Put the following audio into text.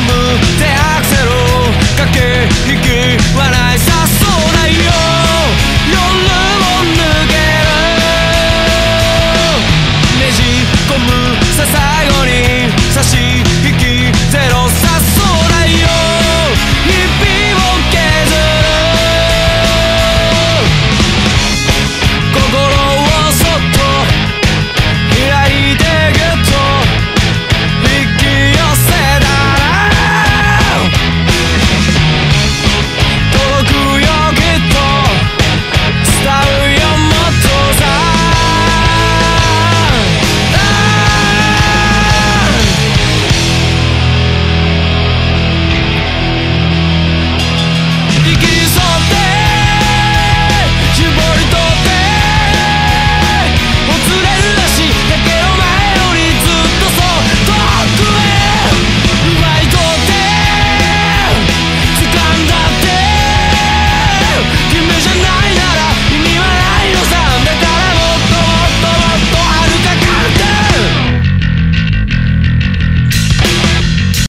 む手アクセル駆け引き